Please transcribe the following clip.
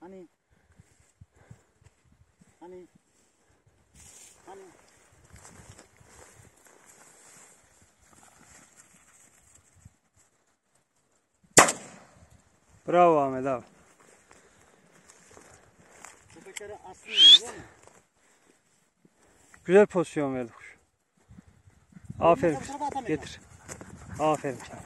Hani? Hani? Hani? Bravo Ahmet abi. Köpekleri aslında biliyor musun? Güzel pozisyon verdi kuş. Aferin. Getir. Aferin sana.